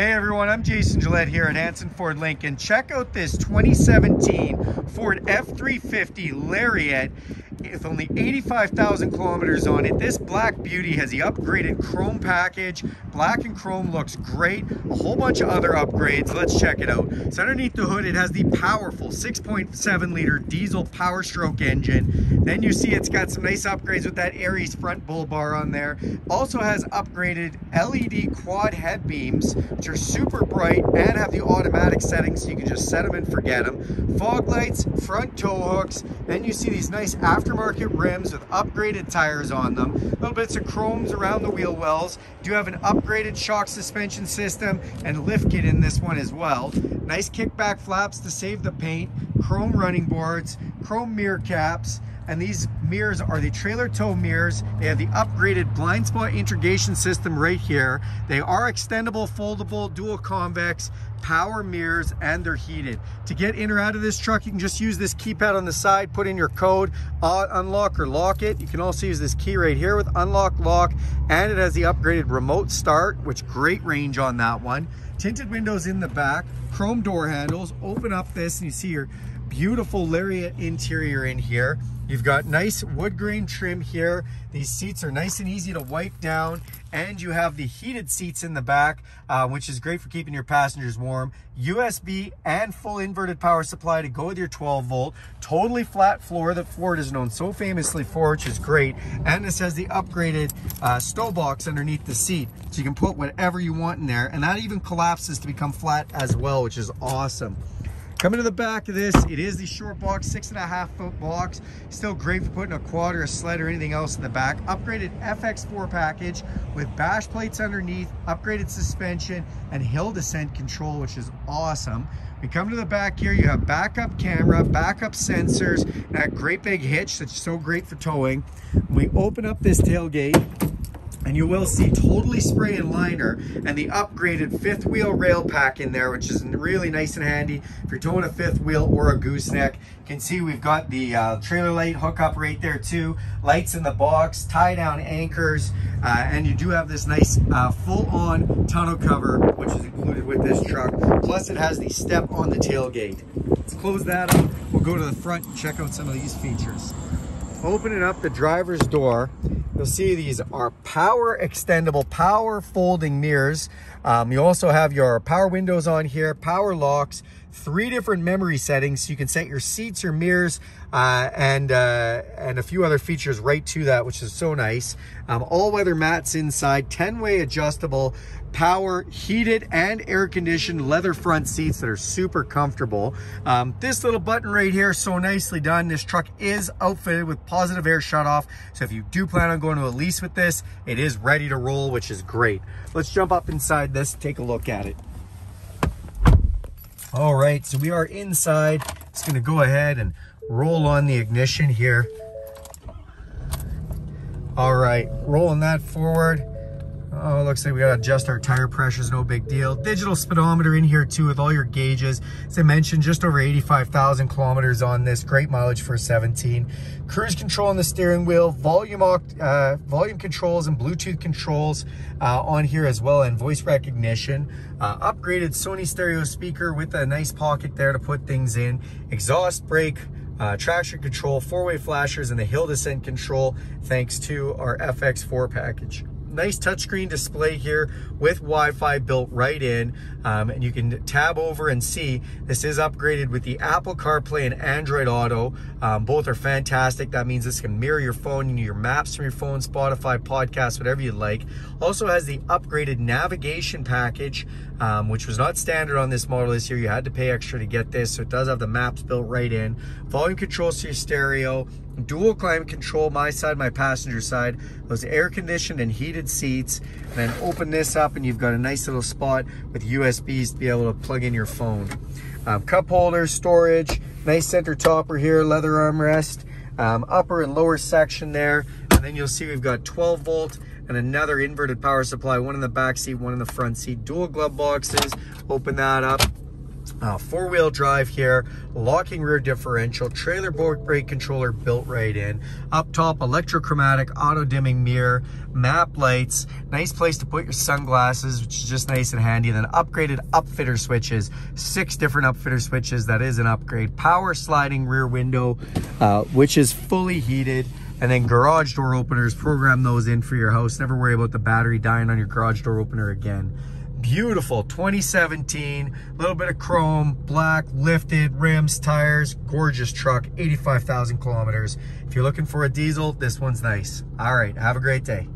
Hey everyone, I'm Jason Gillett here at Hanson Ford Lincoln. Check out this 2017 Ford F-350 Lariat with only 85,000 kilometers on it. This black beauty has the upgraded chrome package. Black and chrome looks great. A whole bunch of other upgrades. Let's check it out. So underneath the hood, it has the powerful 6.7 liter diesel power stroke engine. Then you see it's got some nice upgrades with that Aries front bull bar on there. Also has upgraded LED quad head beams, which are super bright and have the automatic settings so you can just set them and forget them. Fog lights, front tow hooks. Then you see these nice after aftermarket rims with upgraded tires on them. Little bits of chromes around the wheel wells. Do have an upgraded shock suspension system and lift kit in this one as well. Nice kickback flaps to save the paint. Chrome running boards, chrome mirror caps, and these mirrors are the trailer tow mirrors. They have the upgraded blind spot integration system right here. They are extendable, foldable, dual convex, power mirrors, and they're heated. To get in or out of this truck, you can just use this keypad on the side, put in your code, unlock or lock it. You can also use this key right here with unlock, lock, and it has the upgraded remote start, which great range on that one. Tinted windows in the back, chrome door handles, open up this and you see your beautiful Lariat interior in here. You've got nice wood grain trim here. These seats are nice and easy to wipe down and you have the heated seats in the back, uh, which is great for keeping your passengers warm. USB and full inverted power supply to go with your 12 volt. Totally flat floor that Ford is known so famously for, which is great. And this has the upgraded uh, stow box underneath the seat. So you can put whatever you want in there. And that even collapses to become flat as well, which is awesome. Coming to the back of this, it is the short box, six and a half foot box. Still great for putting a quad or a sled or anything else in the back. Upgraded FX4 package with bash plates underneath, upgraded suspension, and hill descent control, which is awesome. We come to the back here, you have backup camera, backup sensors, that great big hitch that's so great for towing. we open up this tailgate, and you will see totally spray and liner and the upgraded fifth wheel rail pack in there which is really nice and handy if you're towing a fifth wheel or a gooseneck. You can see we've got the uh, trailer light hookup right there too. Lights in the box tie down anchors uh, and you do have this nice uh, full-on tonneau cover which is included with this truck. Plus it has the step on the tailgate. Let's close that up. We'll go to the front and check out some of these features opening up the driver's door You'll see these are power extendable, power folding mirrors. Um, you also have your power windows on here, power locks, three different memory settings. So you can set your seats, your mirrors, uh, and uh, and a few other features right to that, which is so nice. Um, all-weather mats inside, 10-way adjustable, power, heated and air conditioned leather front seats that are super comfortable. Um, this little button right here, so nicely done. This truck is outfitted with positive air shutoff. So if you do plan on going to a lease with this, it is ready to roll, which is great. Let's jump up inside this, take a look at it. All right, so we are inside. It's gonna go ahead and roll on the ignition here. All right, rolling that forward. Oh, looks like we gotta adjust our tire pressures, no big deal. Digital speedometer in here too with all your gauges. As I mentioned, just over 85,000 kilometers on this, great mileage for 17. Cruise control on the steering wheel, volume uh, volume controls and Bluetooth controls uh, on here as well, and voice recognition. Uh, upgraded Sony stereo speaker with a nice pocket there to put things in. Exhaust brake, uh, traction control, four-way flashers, and the hill descent control thanks to our FX4 package nice touchscreen display here with Wi-Fi built right in. Um, and you can tab over and see this is upgraded with the Apple CarPlay and Android Auto. Um, both are fantastic. That means this can mirror your phone, you your maps from your phone, Spotify, podcasts, whatever you like. Also has the upgraded navigation package, um, which was not standard on this model this year. You had to pay extra to get this. So it does have the maps built right in. Volume controls to your stereo, dual climate control, my side, my passenger side, those air conditioned and heated seats, then open this up and you've got a nice little spot with USBs to be able to plug in your phone. Um, cup holder, storage, nice center topper here, leather armrest, um, upper and lower section there, and then you'll see we've got 12 volt and another inverted power supply, one in the back seat, one in the front seat, dual glove boxes, open that up, uh, four-wheel drive here, locking rear differential, trailer brake controller built right in. Up top, electrochromatic, auto-dimming mirror, map lights, nice place to put your sunglasses, which is just nice and handy. then upgraded upfitter switches, six different upfitter switches. That is an upgrade. Power sliding rear window, uh, which is fully heated. And then garage door openers, program those in for your house. Never worry about the battery dying on your garage door opener again beautiful. 2017 a little bit of chrome black lifted rims tires gorgeous truck 85,000 kilometers. If you're looking for a diesel this one's nice. All right have a great day